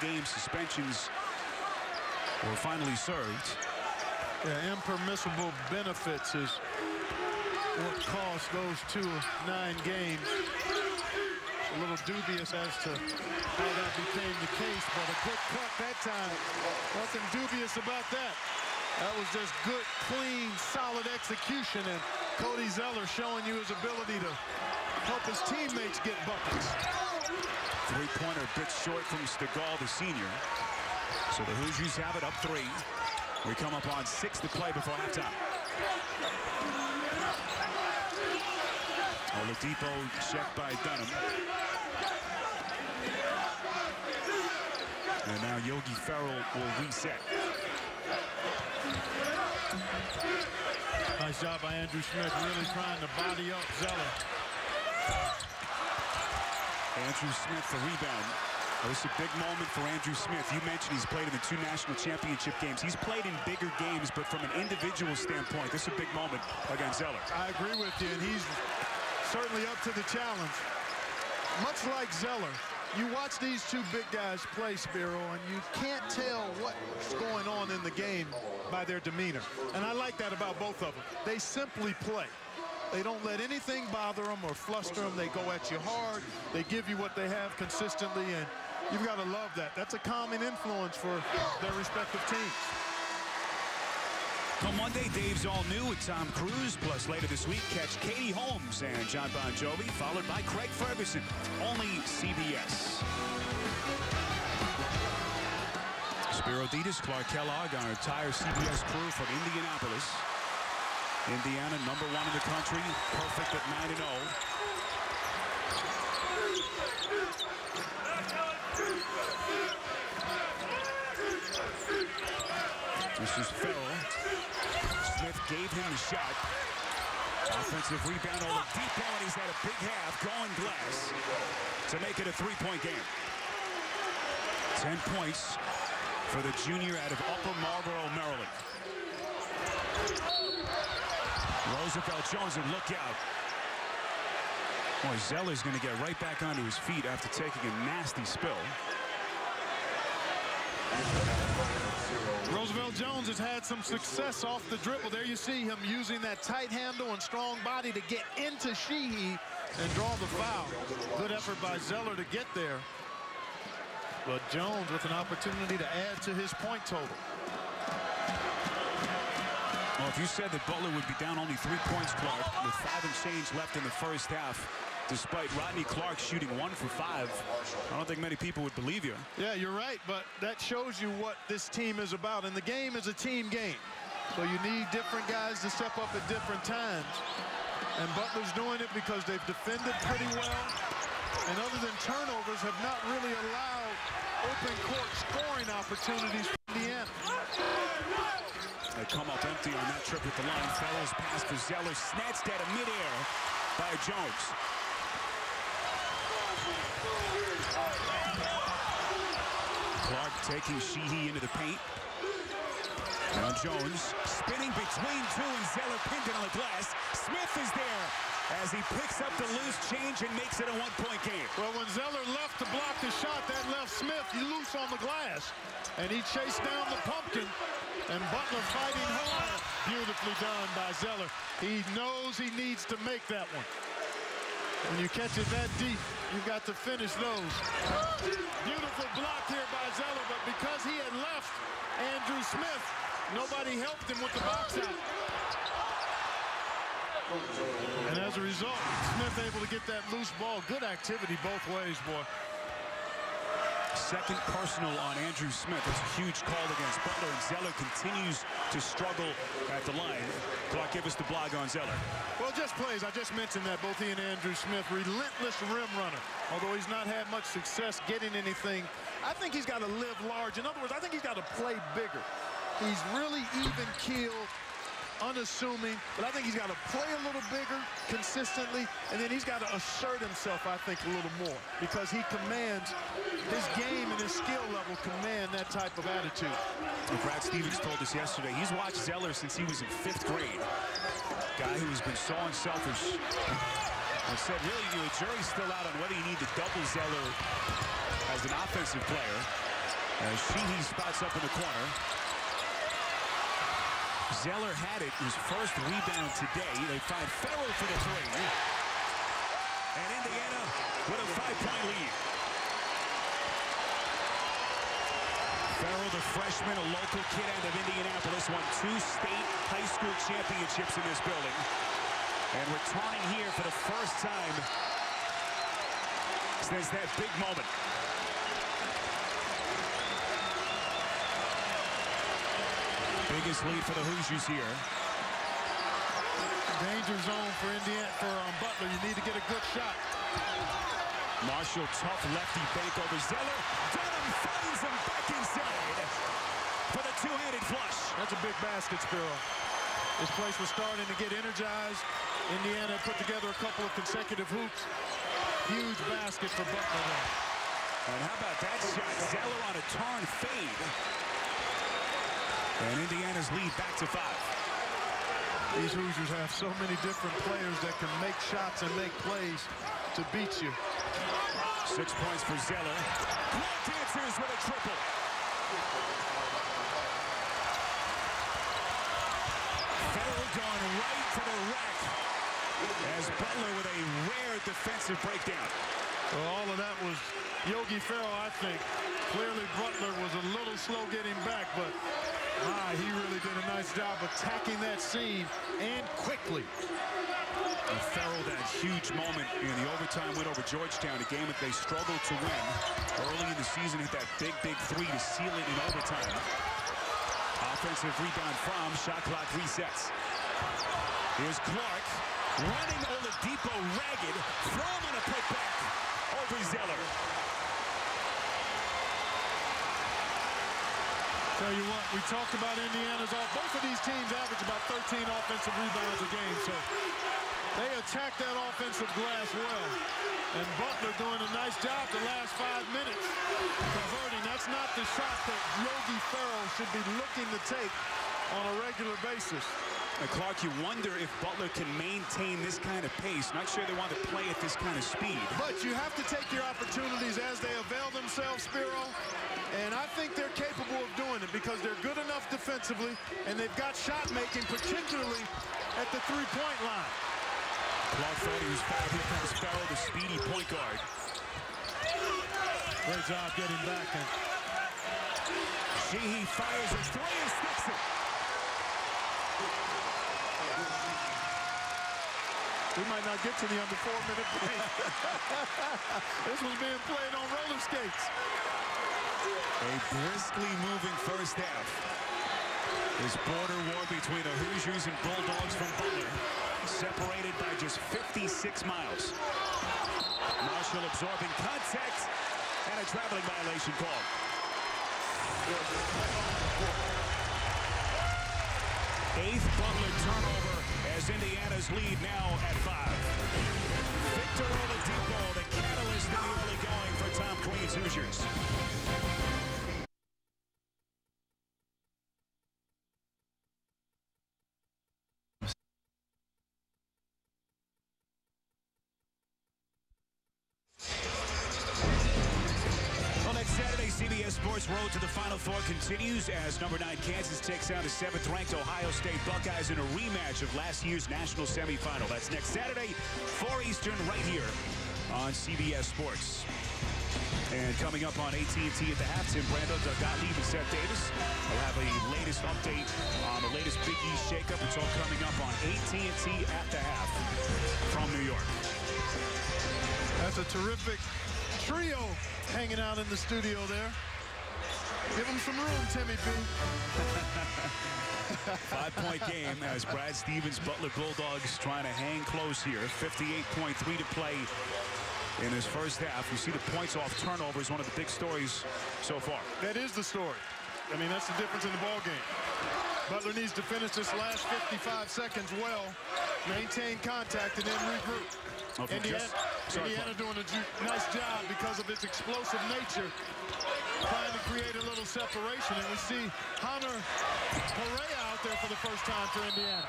game suspensions were finally served. Yeah, impermissible benefits is what cost those two nine games. A little dubious as to how that became the case, but a good cut that time. Nothing dubious about that. That was just good, clean, solid execution, and Cody Zeller showing you his ability to help his teammates get buckets. Three-pointer bit short from Stigall, the senior. So the Hoosiers have it up three. We come up on six to play before halftime. Oladipo checked by Dunham. And now Yogi Ferrell will reset. Nice job by Andrew Smith, really trying to body up Zeller. Andrew Smith, the rebound. This is a big moment for Andrew Smith. You mentioned he's played in the two national championship games. He's played in bigger games, but from an individual standpoint, this is a big moment against Zeller. I agree with you, and he's certainly up to the challenge. Much like Zeller, you watch these two big guys play, Spero, and you can't tell what's going on in the game by their demeanor. And I like that about both of them. They simply play. They don't let anything bother them or fluster them. They go at you hard. They give you what they have consistently, and you've got to love that. That's a common influence for their respective teams. On Monday, Dave's all new with Tom Cruise. Plus, later this week, catch Katie Holmes and John Bon Jovi, followed by Craig Ferguson. Only CBS. Spero Dedes, Clark Kellogg, our entire CBS crew from Indianapolis. Indiana, number one in the country, perfect at 9 0. This is Ferrell. Smith gave him the shot. Offensive rebound Oladipo, and he's had a big half going glass to make it a three-point game. Ten points for the junior out of Upper Marlboro, Maryland. Roosevelt Jones, and look out. Boy, Zeller's going to get right back onto his feet after taking a nasty spill. Roosevelt Jones has had some success off the dribble. There you see him using that tight handle and strong body to get into Sheehey and draw the foul. Good effort by Zeller to get there. But Jones with an opportunity to add to his point total. If you said that Butler would be down only three points, Clark, with five and change left in the first half, despite Rotnei Clarke shooting one for five, I don't think many people would believe you. Yeah, you're right, but that shows you what this team is about. And the game is a team game. So you need different guys to step up at different times. And Butler's doing it because they've defended pretty well. And other than turnovers, have not really allowed open court scoring opportunities. They come up empty on that trip with the line. Fellows for Zeller, snatched out of midair by Jones. Clarke taking Sheehey into the paint. Now Jones spinning between two and Zeller pinned it on the glass. Smith is there as he picks up the loose change and makes it a one-point game. Well, when Zeller left to block the shot, that left Smith loose on the glass. And he chased down the pumpkin. And Butler fighting hard. Beautifully done by Zeller. He knows he needs to make that one. When you catch it that deep, you've got to finish those. Beautiful block here by Zeller, but because he had left Andrew Smith, nobody helped him with the box out. And as a result, Smith able to get that loose ball. Good activity both ways, boy. Second personal on Andrew Smith. It's a huge call against Butler, and Zeller continues to struggle at the line. Clark, give us the blog on Zeller. Well, just plays. I just mentioned that both he and Andrew Smith, relentless rim runner. Although he's not had much success getting anything, I think he's got to live large. In other words, I think he's got to play bigger. He's really even-keeled, unassuming, but I think he's got to play a little bigger consistently, and then he's got to assert himself, I think, a little more because he commands his game and his skill level command that type of attitude. Brad Stevens told us yesterday he's watched Zeller since he was in fifth grade. Guy who has been so unselfish. And said, really, you the jury's still out on whether you need to double Zeller as an offensive player. As Sheehey spots up in the corner. Zeller had it, his first rebound today. They find Ferrell for the three. And Indiana with a five-point lead. Ferrell, the freshman, a local kid out of Indianapolis, won two state high school championships in this building. And returning here for the first time since that big moment. Biggest lead for the Hoosiers here. Danger zone for Indiana for um, Butler. You need to get a good shot. Marshall, tough lefty bank over Zeller. Dunham finds him back inside for the two-handed flush. That's a big basket, Spero. This place was starting to get energized. Indiana put together a couple of consecutive hoops. Huge basket for Butler there. And how about that shot? Zeller on a torn fade. And Indiana's lead back to five. These Hoosiers have so many different players that can make shots and make plays to beat you. Six points for Zeller. Clarke answers with a triple. Ferrell gone right to the rack as Butler with a rare defensive breakdown. Well, all of that was Yogi Ferrell, I think. Clearly, Butler was a little slow getting back, but my, he really did a nice job attacking that seam and quickly. And Ferrell, that huge moment in the overtime win over Georgetown, a game that they struggled to win early in the season, hit that big, big three to seal it in overtime. Offensive rebound from, shot clock resets. Here's Clarke, running Oladipo ragged, Fromm on a putback over Zeller. Tell you what, we talked about Indiana's off. Both of these teams average about 13 offensive rebounds a game, so they attack that offensive glass well. And Butler doing a nice job the last five minutes converting. That's not the shot that Yogi Ferrell should be looking to take on a regular basis. And Clark, you wonder if Butler can maintain this kind of pace. Not sure they want to play at this kind of speed. But you have to take your opportunities as they avail themselves, Spero. And I think they're capable of doing it because they're good enough defensively and they've got shot making, particularly at the three-point line. Clarke thought he was fouled. Here comes Ferrell, the speedy point guard. Great job getting back. And Sheehey fires a three and sticks it. We might not get to the under four-minute break. this was being played on roller skates. A briskly moving first half. This border war between the Hoosiers and Bulldogs from Butler, separated by just 56 miles. Marshall absorbing contact and a traveling violation call. Eighth Butler turnover as Indiana's lead now at five. Victor Oladipo, the catalyst in the early going for Tom Crean's Hoosiers. CBS Road to the Final Four continues as number nine Kansas takes on the seventh-ranked Ohio State Buckeyes in a rematch of last year's national semifinal. That's next Saturday, 4 Eastern, right here on CBS Sports. And coming up on AT&T at the half, Tim Brando, Doug Gottlieb, and Seth Davis. We'll have a latest update on the latest Big East shakeup. It's all coming up on AT&T at the half from New York. That's a terrific trio hanging out in the studio there. Give them some room, Timmy B. Five-point game as Brad Stevens, Butler Bulldogs trying to hang close here. 58.3 to play in his first half. You see the points off turnovers, one of the big stories so far. That is the story. I mean, that's the difference in the ball game. Butler needs to finish this last 55 seconds well, maintain contact, and then regroup. Indiana, just- sorry, Indiana doing a nice job because of its explosive nature, trying to create a little separation. And we see Hanner Perea out there for the first time for Indiana.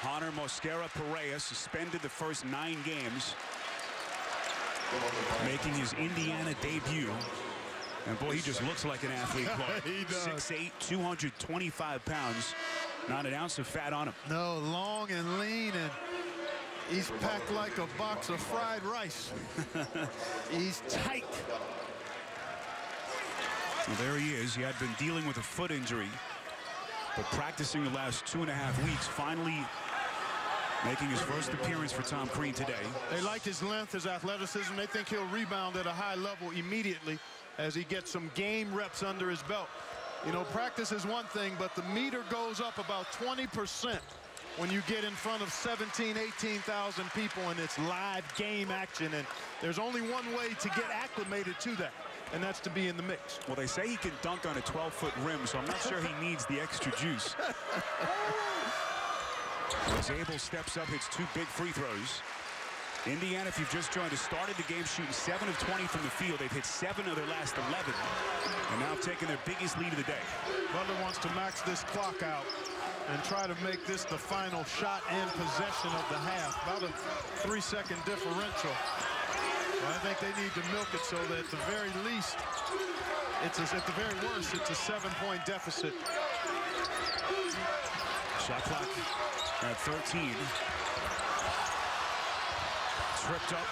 Hanner Mosquera Perea suspended the first nine games, making his Indiana debut. And boy, he just looks like an athlete, Clark. he does. 6'8", 225 pounds. Not an ounce of fat on him. No, long and lean, and he's packed like a box of fried rice. he's tight. Well, there he is. He had been dealing with a foot injury, but practicing the last two and a half weeks, finally making his first appearance for Tom Crean today. They like his length, his athleticism. They think he'll rebound at a high level immediately as he gets some game reps under his belt. You know, practice is one thing, but the meter goes up about 20% when you get in front of 17, 18,000 people and it's live game action. And there's only one way to get acclimated to that, and that's to be in the mix. Well, they say he can dunk on a 12-foot rim, so I'm not sure he needs the extra juice. As Abell steps up, hits two big free throws. Indiana, if you've just joined us, started the game shooting 7 of 20 from the field. They've hit 7 of their last 11, and now taken their biggest lead of the day. Butler wants to max this clock out and try to make this the final shot and possession of the half. About a three-second differential. Well, I think they need to milk it so that at the very least, it's a, at the very worst, it's a seven-point deficit. Shot clock at 13 tripped up.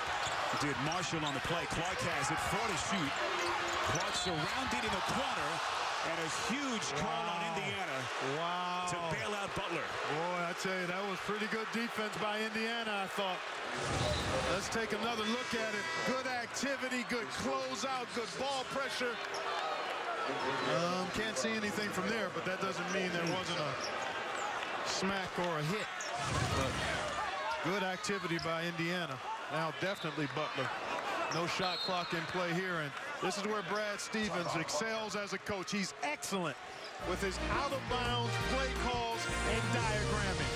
Did Marshall on the play. Clarke has it. Four to shoot. Clarke surrounded in the corner. And a huge wow. call on Indiana wow. to bail out Butler. Boy, I tell you, that was pretty good defense by Indiana, I thought. Let's take another look at it. Good activity, good closeout, good ball pressure. Um, can't see anything from there, but that doesn't mean there wasn't a smack or a hit. But good activity by Indiana. Now definitely Butler. No shot clock in play here. And this is where Brad Stevens excels as a coach. He's excellent with his out-of-bounds play calls and diagramming.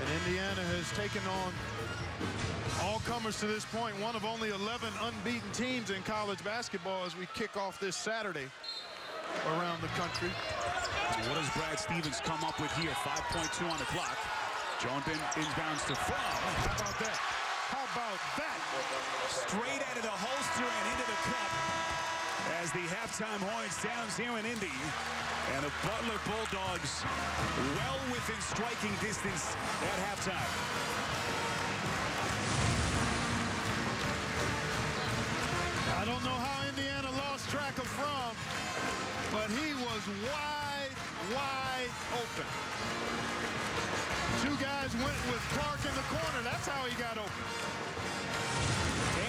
And Indiana has taken on all comers to this point, one of only 11 unbeaten teams in college basketball as we kick off this Saturday around the country. What does Brad Stevens come up with here? 5.2 on the clock. John Ben inbounds to Fromm. How about that? How about that? Straight out of the holster and into the cup as the halftime horn sounds here in Indy. And the Butler Bulldogs well within striking distance at halftime. I don't know how Indiana lost track of Fromm but he was wide, wide open. Two guys went with Clarke in the corner. That's how he got open.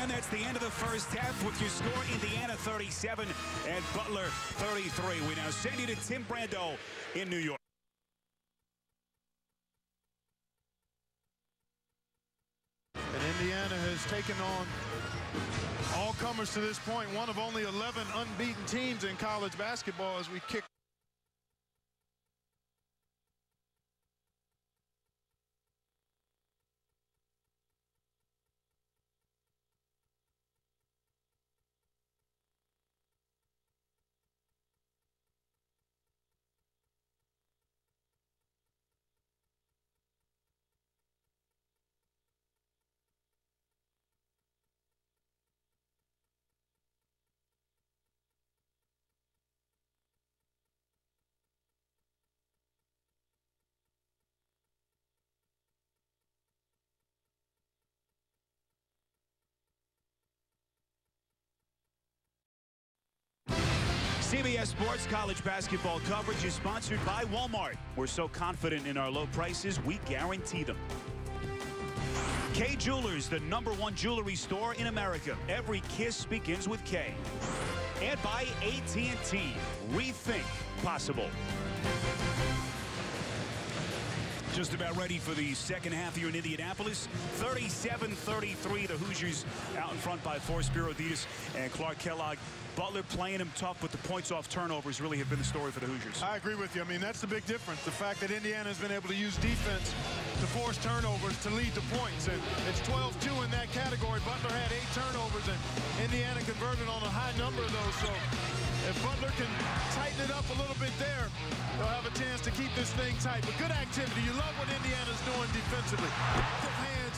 And that's the end of the first half with your score, Indiana 37 and Butler 33. We now send you to Tim Brando in New York. Has taken on all comers to this point, one of only 11 unbeaten teams in college basketball as we kick CBS Sports College basketball coverage is sponsored by Walmart. We're so confident in our low prices, we guarantee them. K Jewelers, the number one jewelry store in America. Every kiss begins with K. And by AT&T, rethink possible. Just about ready for the second half here in Indianapolis. 37-33, the Hoosiers out in front by four Spero Dedes and Clark Kellogg. Butler playing him tough, but the points off turnovers really have been the story for the Hoosiers. I agree with you. I mean, that's the big difference. The fact that Indiana has been able to use defense to force turnovers to lead to points. And it's 12-2 in that category. Butler had eight turnovers, and Indiana converted on a high number of those. So if Butler can tighten it up a little bit there, they'll have a chance to keep this thing tight. But good activity. You love what Indiana's doing defensively. Active hands,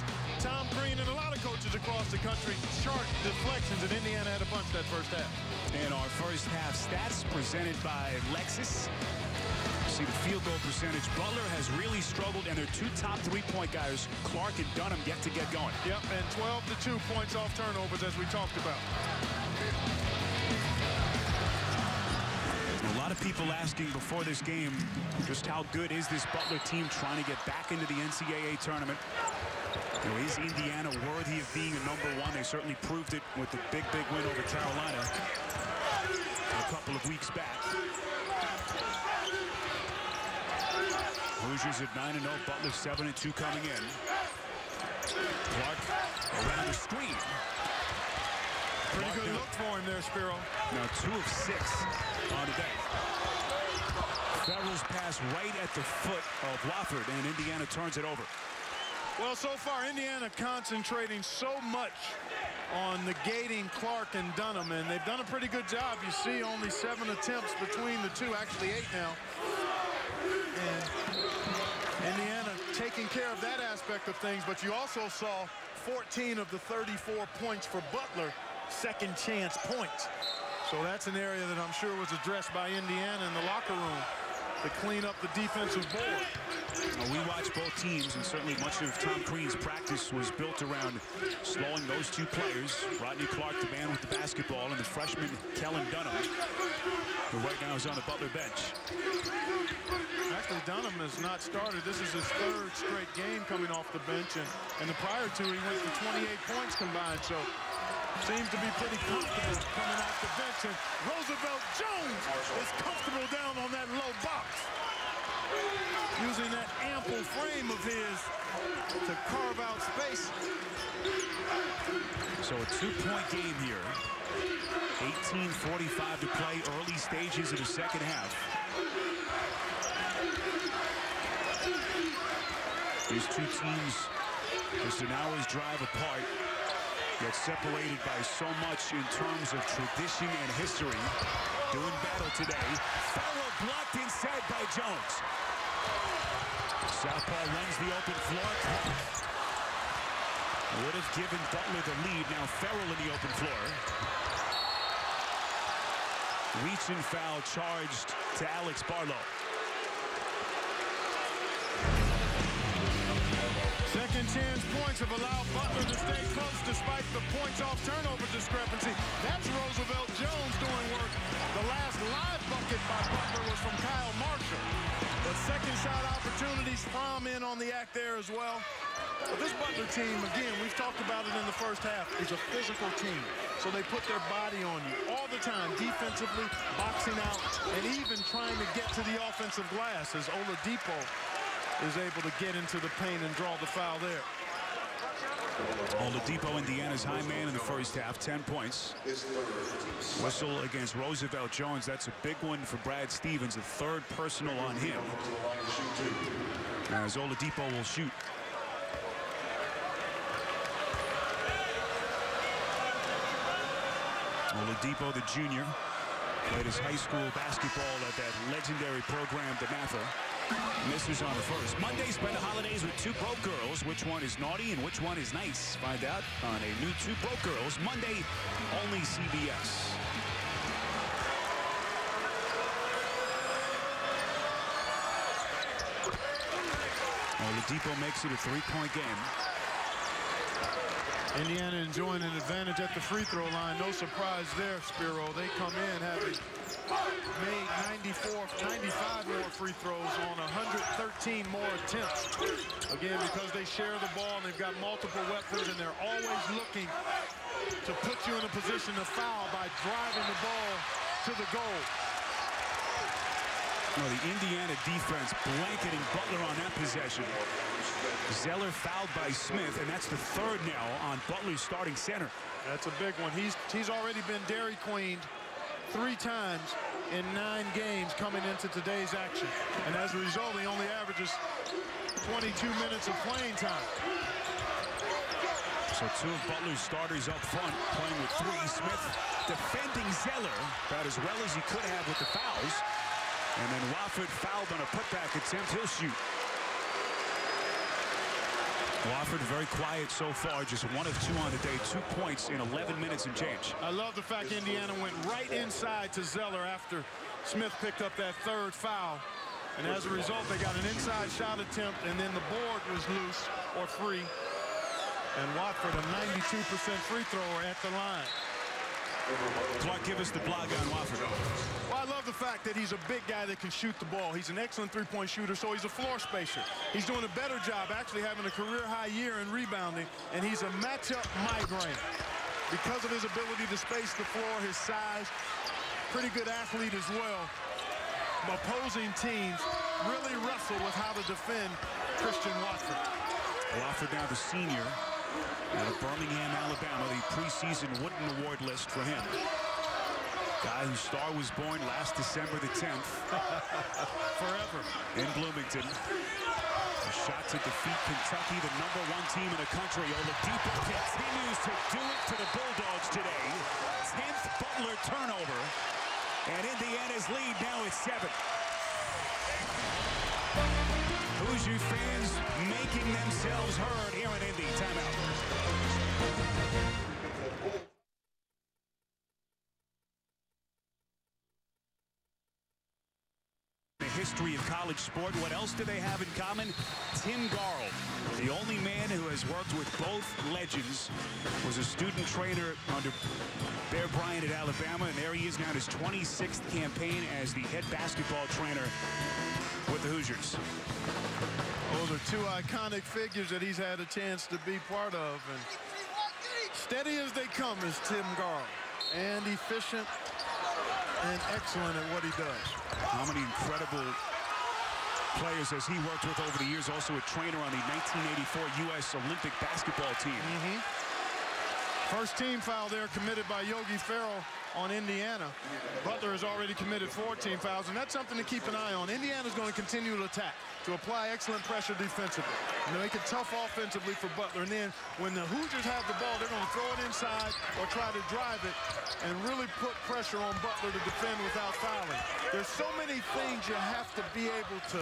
Tom Crean and a lot of coaches across the country chart deflections, and Indiana had a bunch that first half. And our first half stats presented by Lexus. See the field goal percentage. Butler has really struggled, and their two top three-point guys, Clarke and Dunham, yet to get going. Yep, and 12 to 2 points off turnovers, as we talked about. A lot of people asking before this game just how good is this Butler team trying to get back into the NCAA tournament. You know, is Indiana worthy of being a number one? They certainly proved it with the big, big win over Carolina a couple of weeks back. Hoosiers at 9-0, Butler 7-2 coming in. Clarke around the screen. Pretty Clark good look for him there, Spero. Now two of six on the day. Ferrell's pass right at the foot of Watford, and Indiana turns it over. Well, so far, Indiana concentrating so much on negating Clarke and Dunham, and they've done a pretty good job. You see only seven attempts between the two, actually eight now. And Indiana taking care of that aspect of things, but you also saw 14 of the 34 points for Butler, second chance points. So that's an area that I'm sure was addressed by Indiana in the locker room to clean up the defensive board. Now, we watched both teams, and certainly much of Tom Crean's practice was built around slowing those two players. Rotnei Clarke, the man with the basketball, and the freshman Kellen Dunham, who right now is on the Butler bench. Actually, Dunham has not started. This is his third straight game coming off the bench, and, and the prior two, he went for 28 points combined, so seems to be pretty comfortable coming off the bench, and Roosevelt Jones is comfortable down on that low box, using that ample frame of his to carve out space. So a two-point game here. 18.45 to play, early stages of the second half. These two teams an hour's drive apart, yet separated by so much in terms of tradition and history. Doing battle today. Ferrell blocked inside by Jones. Southpaw runs the open floor. Would have given Butler the lead. Now Ferrell in the open floor. Reach and foul charged to Alex Barlow. Points have allowed Butler to stay close despite the points off turnover discrepancy. That's Roosevelt Jones doing work. The last live bucket by Butler was from Khyle Marshall. But second shot opportunities from in on the act there as well. But this Butler team, again, we've talked about it in the first half, is a physical team. So they put their body on you all the time, defensively, boxing out, and even trying to get to the offensive glass as Oladipo is able to get into the paint and draw the foul there. Oladipo, Indiana's high man in the first half, 10 points. Whistle against Roosevelt Jones. That's a big one for Brad Stevens, a third personal on him. As Oladipo will shoot. Oladipo, the junior, played his high school basketball at that legendary program, DeMatha. Misses on the first. Monday spend the holidays with two broke girls. Which one is naughty and which one is nice? Find out on a new Two Broke Girls Monday, only CBS. Oladipo makes it a three-point game. Indiana enjoying an advantage at the free throw line. No surprise there, Spero. They come in having made 94, 95 more free throws on 113 more attempts. Again, because they share the ball and they've got multiple weapons and they're always looking to put you in a position to foul by driving the ball to the goal. No, the Indiana defense blanketing Butler on that possession. Zeller fouled by Smith, and that's the third now on Butler's starting center. That's a big one. He's he's already been Dairy Queened three times in nine games coming into today's action. And as a result, he only averages 22 minutes of playing time. So two of Butler's starters up front playing with three. Smith defending Zeller about as well as he could have with the fouls. And then Watford fouled on a putback attempt. He'll shoot. Watford very quiet so far, just one of two on the day, two points in 11 minutes and change. I love the fact Indiana went right inside to Zeller after Smith picked up that third foul. And as a result, they got an inside shot attempt, and then the board was loose or free. And Watford, a 92% free thrower at the line. Clark, give us the blog on Watford. I love the fact that he's a big guy that can shoot the ball. He's an excellent three-point shooter, so he's a floor spacer. He's doing a better job actually having a career-high year in rebounding, and he's a matchup migraine. Because of his ability to space the floor, his size, pretty good athlete as well. Opposing teams really wrestle with how to defend Christian Watford. Wofford now the senior out of Birmingham, Alabama, the preseason Wooden Award list for him. Guy whose star was born last December the 10th. Forever. In Bloomington. A shot to defeat Kentucky, the number one team in the country. Oladipo continues to do it to the Bulldogs today. 10th Butler turnover. And Indiana's lead now is seven. Hoosier fans making themselves heard here in Indy. Timeout. History of college sport. What else do they have in common? Tim Garl, the only man who has worked with both legends, was a student trainer under Bear Bryant at Alabama, and there he is now in his 26th campaign as the head basketball trainer with the Hoosiers. Those are two iconic figures that he's had a chance to be part of. And steady as they come is Tim Garl. And efficient and excellent at what he does. How many incredible players has he worked with over the years. Also a trainer on the 1984 U.S. Olympic basketball team. Mm -hmm. First team foul there committed by Yogi Ferrell on Indiana. Butler has already committed 14 fouls, and that's something to keep an eye on. Indiana's going to continue to attack, to apply excellent pressure defensively. And make it tough offensively for Butler. And then when the Hoosiers have the ball, they're going to throw it inside or try to drive it and really put pressure on Butler to defend without fouling. There's so many things you have to be able to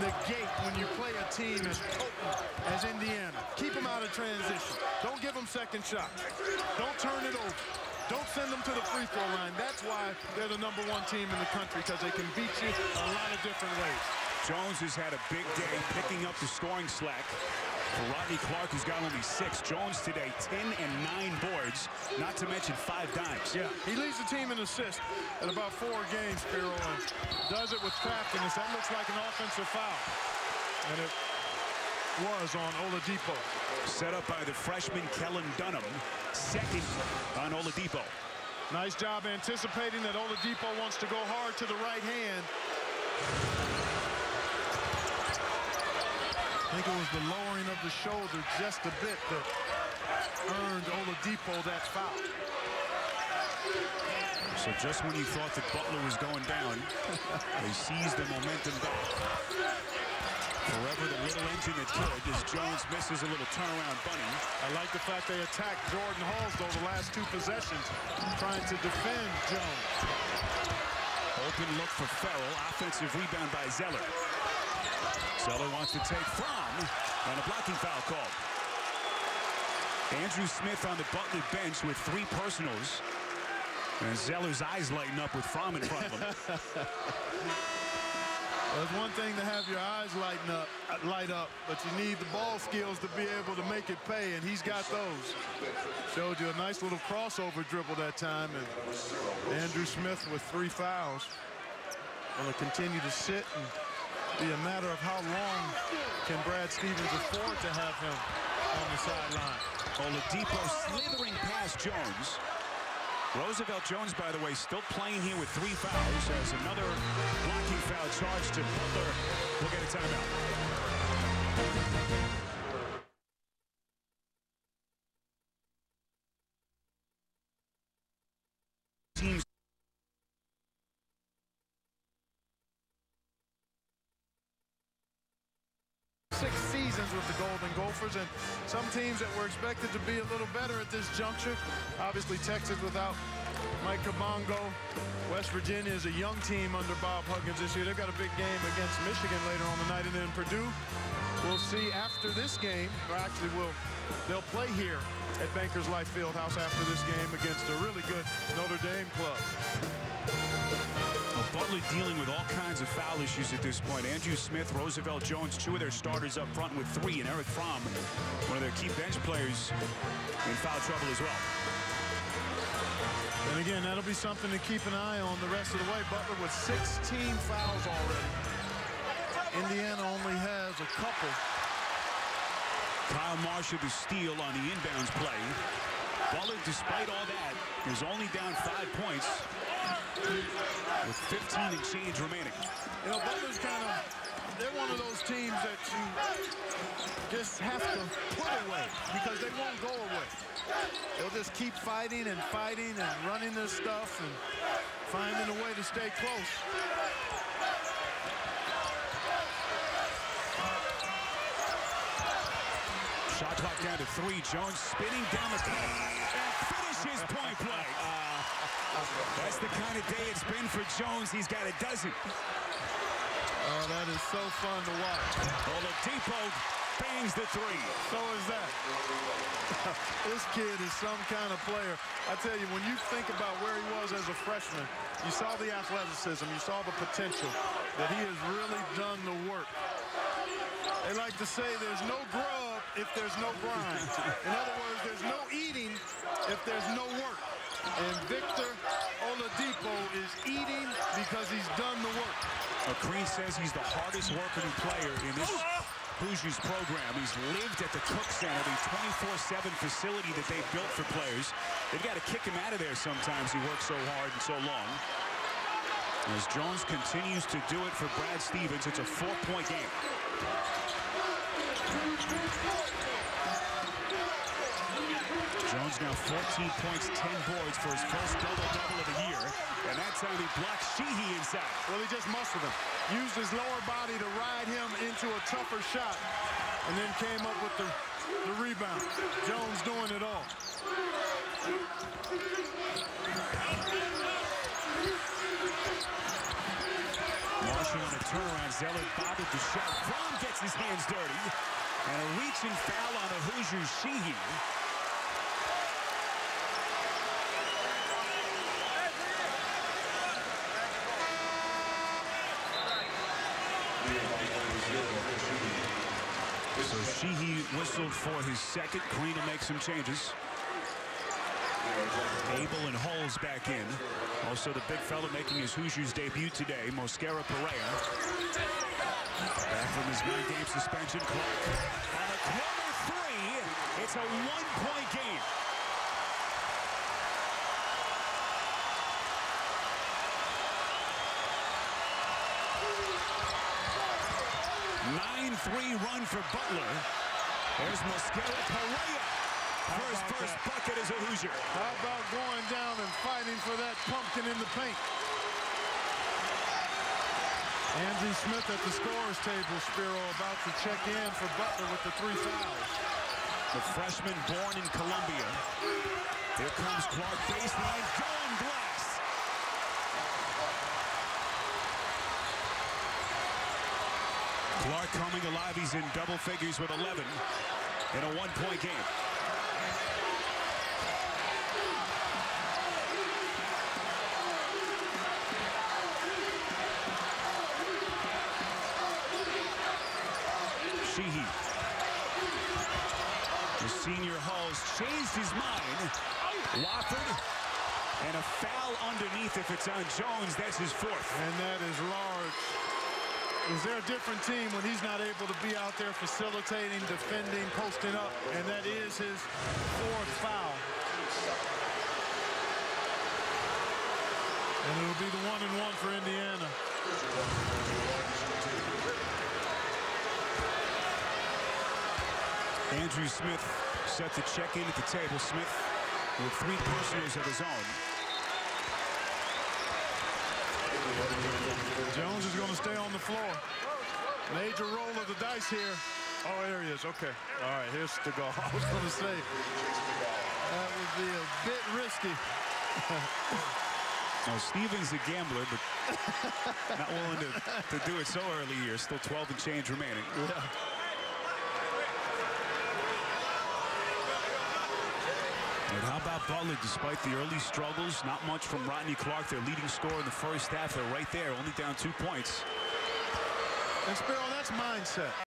negate when you play a team as potent as Indiana. Keep them out of transition. Don't give them second shots. Don't turn it over. Don't send them to the free throw line. That's why they're the number one team in the country, because they can beat you a lot of different ways. Jones has had a big day picking up the scoring slack. For Rotnei Clarke, who's got only six. Jones today, 10 and 9 boards, not to mention five dimes. Yeah, he leads the team in assists at about four games, Spero, and does it with craftiness. That looks like an offensive foul. And it was on Oladipo. Set up by the freshman Kellen Dunham. Second on Oladipo. Nice job anticipating that Oladipo wants to go hard to the right hand. I think it was the lowering of the shoulder just a bit that earned Oladipo that foul. So just when you thought that Butler was going down, they seized the momentum back. Forever the little engine that could as Jones misses a little turnaround bunny. I like the fact they attacked Jordan Hulls, though, the last two possessions, trying to defend Jones. Open look for Ferrell. Offensive rebound by Zeller. Zeller wants to take Fromm, and a blocking foul call. Andrew Smith on the Butler bench with three personals. And Zeller's eyes lighten up with Fromm in front of him. Well, it's one thing to have your eyes lighten up, light up, but you need the ball skills to be able to make it pay, and he's got those. Showed you a nice little crossover dribble that time, and Andrew Smith with three fouls. Going to continue to sit and be a matter of how long can Brad Stevens afford to have him on the sideline. Oladipo slithering past Jones. Roosevelt Jones, by the way, still playing here with three fouls as another blocking foul charge to Butler. We'll get a timeout. Teams six seasons with the Golden Gophers, and some teams that were expected to be a little better at this juncture. Obviously, Texas without Myck Kabongo. West Virginia is a young team under Bob Huggins this year. They've got a big game against Michigan later on the night, and then Purdue we'll see after this game, or actually we'll, they'll play here at Bankers Life Fieldhouse after this game against a really good Notre Dame club. Butler dealing with all kinds of foul issues at this point. Andrew Smith, Roosevelt Jones, two of their starters up front with three, and Erik Fromm, one of their key bench players, in foul trouble as well. And again, that'll be something to keep an eye on the rest of the way. Butler with 16 fouls already. Indiana only has a couple. Khyle Marshall the steal on the inbounds play. Butler, despite all that, is only down five points with 15 and change remaining. You know, Butler's kind of, they're one of those teams that you just have to put away because they won't go away. They'll just keep fighting and fighting and running this stuff and finding a way to stay close. Clock down to three. Jones spinning down the paint and finishes point play. That's the kind of day it's been for Jones. He's got a dozen. Oh, that is so fun to watch. Oladipo bangs the three. So is that. this kid is some kind of player. I tell you, when you think about where he was as a freshman, you saw the athleticism, you saw the potential, that he has really done the work. They like to say there's no grub if there's no grind. In other words, there's no eating if there's no work. And Victor Oladipo is eating because he's done the work. Crean says he's the hardest working player in this Hoosiers program. He's lived at the Cook Center, the 24-7 facility that they built for players. They've got to kick him out of there sometimes. He works so hard and so long. As Jones continues to do it for Brad Stevens, it's a four-point game. Jones now 14 points, 10 boards for his first double-double of the year. And that time he blocked Sheehey inside. Well, he just muscled him. Used his lower body to ride him into a tougher shot. And then came up with the, the rebound. Jones doing it all. Marshall on a turnaround. Zeller bobbed the shot. Fromm gets his hands dirty. And a reaching foul on the Hoosiers. Sheehey. So Sheehey whistled for his second. Crean will make some changes. Abell and Hulls back in. Also the big fella making his Hoosiers debut today, Mosquera Perea. From his nine-game suspension clock. On a corner three, it's a one-point game. Nine-three run for Butler. There's Mosquera Perea for his first that? bucket as a Hoosier. How about going down and fighting for that pumpkin in the paint? Andrew Smith at the scorer's table, Spero, about to check in for Butler with the three fouls. The freshman born in Colombia. Here comes Clarke baseline, going glass. Clarke coming alive. He's in double figures with 11 in a one-point game. Sheehey. The senior Hulls changed his mind. Watford. And a foul underneath if it's on Jones. That's his fourth. And that is large. Is there a different team when he's not able to be out there facilitating, defending, posting up? And that is his fourth foul. And it'll be the one and one for Indiana. Andrew Smith set to check in at the table. Smith with three personals of his own. Jones is going to stay on the floor. Major roll of the dice here. Oh, there he is. Okay. All right, here's the goal. I was going to say that would be a bit risky. Now, Stevens a gambler, but not willing to, to do it so early here. Still 12 and change remaining. Yeah. And how about Butler, despite the early struggles, not much from Rotnei Clarke, their leading scorer in the first half. They're right there, only down two points. And Spero, that's mindset.